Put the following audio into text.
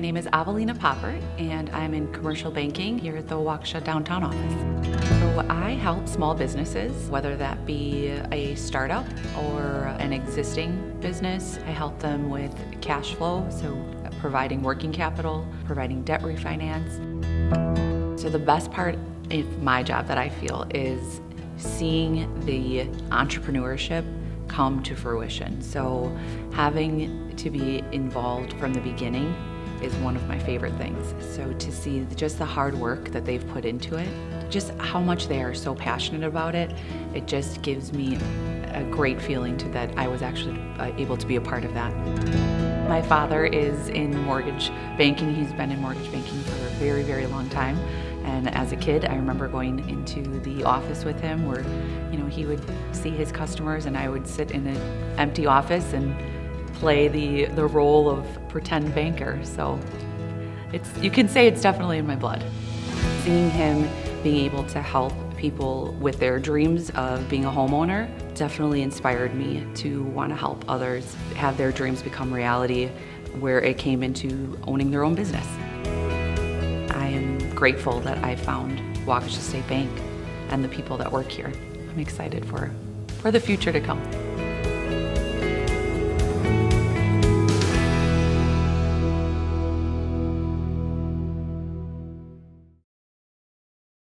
My name is Avelina Poppert, and I'm in commercial banking here at the Waukesha downtown office. So I help small businesses, whether that be a startup or an existing business. I help them with cash flow, so providing working capital, providing debt refinance. So the best part of my job that I feel is seeing the entrepreneurship come to fruition. So having to be involved from the beginning is one of my favorite things. So to see just the hard work that they've put into it, just how much they are so passionate about it, it just gives me a great feeling to that I was actually uh, able to be a part of that. My father is in mortgage banking. He's been in mortgage banking for a very, very long time. And as a kid, I remember going into the office with him where, you know, he would see his customers and I would sit in an empty office and play the, the role of pretend banker. So it's, you can say it's definitely in my blood. Seeing him being able to help people with their dreams of being a homeowner definitely inspired me to want to help others have their dreams become reality where it came into owning their own business. I am grateful that I found Waukesha State Bank and the people that work here. I'm excited for, for the future to come.